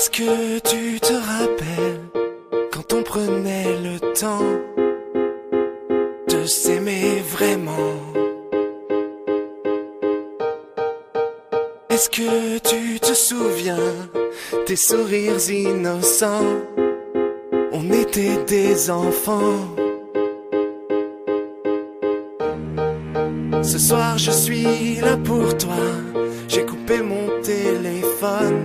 Est-ce que tu te rappelles quand on prenait le temps de s'aimer vraiment? Est-ce que tu te souviens des sourires innocents? On était des enfants. Ce soir je suis là pour toi, j'ai coupé mon téléphone.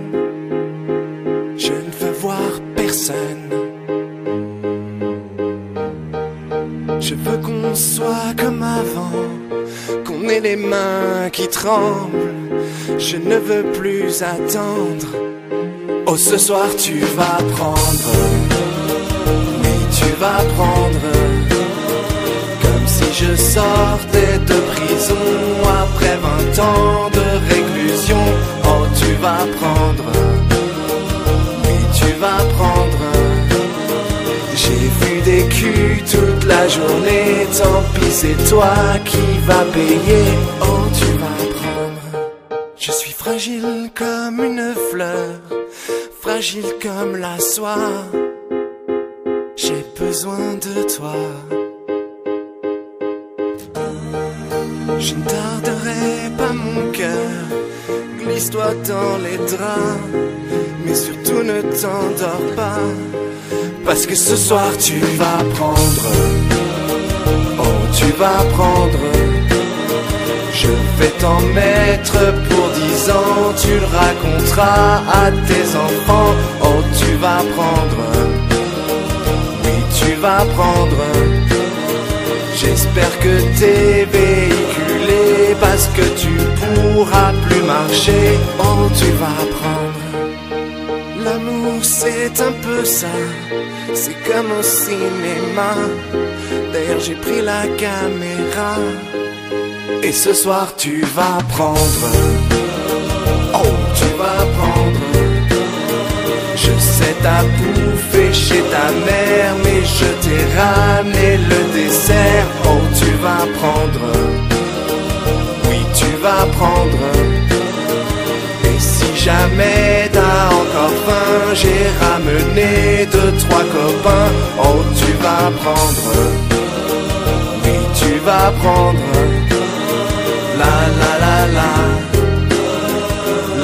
Ait les mains qui tremblent. Je ne veux plus attendre. Oh, ce soir tu vas prendre, oui, tu vas prendre, J'ai vu des culs toute la journée, tant pis c'est toi qui vas payer. Oh, tu vas prendre. Je suis fragile comme une fleur, fragile comme la soie. J'ai besoin de toi. Je ne tarderai pas mon cœur, glisse-toi dans les draps, mais surtout ne t'endors pas, parce que ce soir tu vas prendre, oh tu vas prendre, je vais t'en mettre pour dix ans, tu le raconteras à tes enfants, oh tu vas prendre, oui tu vas prendre. J'espère que t'es véhiculé parce que tu pourras plus marcher. Oh, tu vas apprendre. L'amour, c'est un peu ça. C'est comme au cinéma. D'ailleurs, j'ai pris la caméra. Et ce soir, tu vas prendre. Oh, tu vas prendre. Je sais t'as bouffé chez ta mère, mais je t'ai ramené le dessert. Oh, tu vas prendre, oui, tu vas prendre. Et si jamais t'as faim, j'ai ramené deux, trois copains. Oh, tu vas prendre, oui, tu vas prendre. La la la la,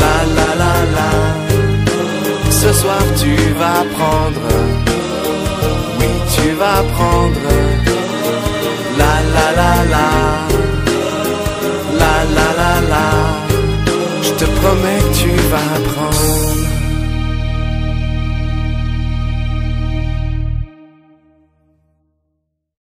la la la la. Ce soir tu vas prendre, oui tu vas prendre, la la la la,